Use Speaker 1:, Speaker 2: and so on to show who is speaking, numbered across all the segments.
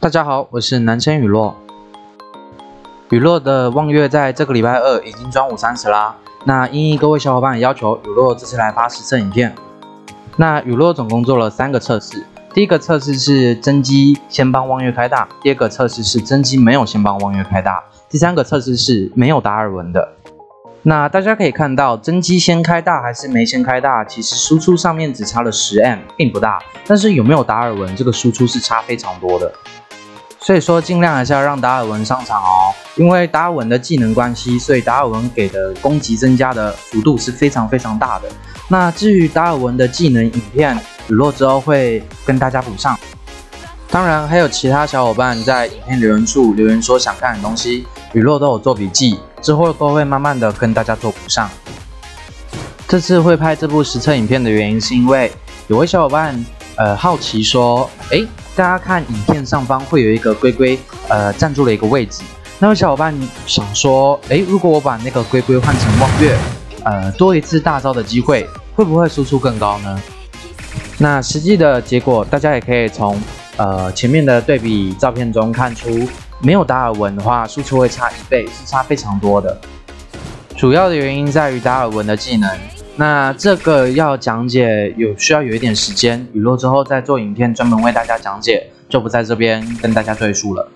Speaker 1: 大家好，我是南千雨落。雨落的望月在这个礼拜二已经专五三十啦。那因应各位小伙伴要求，雨落这次来发实测影片。那雨落总共做了三个测试，第一个测试是真机先帮望月开大，第二个测试是真机没有先帮望月开大，第三个测试是没有达尔文的。那大家可以看到，真机先开大还是没先开大，其实输出上面只差了十 M，并不大。但是有没有达尔文，这个输出是差非常多的。所以说，尽量还是要让达尔文上场哦，因为达尔文的技能关系，所以达尔文给的攻击增加的幅度是非常非常大的。那至于达尔文的技能影片，雨落之后会跟大家补上。当然，还有其他小伙伴在影片留言处留言说想看的东西，雨落都有做笔记，之后都会慢慢的跟大家做补上。这次会拍这部实测影片的原因，是因为有位小伙伴呃好奇说，哎。大家看影片上方会有一个龟龟，呃，站住了一个位置。那位小伙伴想说，诶，如果我把那个龟龟换成望月，呃，多一次大招的机会，会不会输出更高呢？那实际的结果，大家也可以从呃前面的对比照片中看出，没有达尔文的话，输出会差一倍，是差非常多的。主要的原因在于达尔文的技能。那这个要讲解有需要有一点时间，雨落之后再做影片专门为大家讲解，就不在这边跟大家赘述了。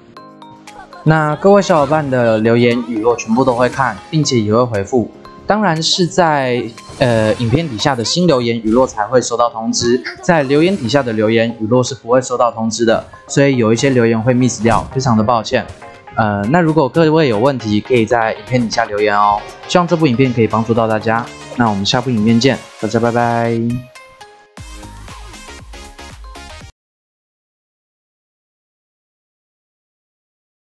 Speaker 1: 那各位小伙伴的留言，雨落全部都会看，并且也会回复。当然是在呃影片底下的新留言，雨落才会收到通知。在留言底下的留言，雨落是不会收到通知的，所以有一些留言会 miss 掉，非常的抱歉。呃，那如果各位有问题，可以在影片底下留言哦。希望这部影片可以帮助到大家。那我们下部影片见，大家拜拜。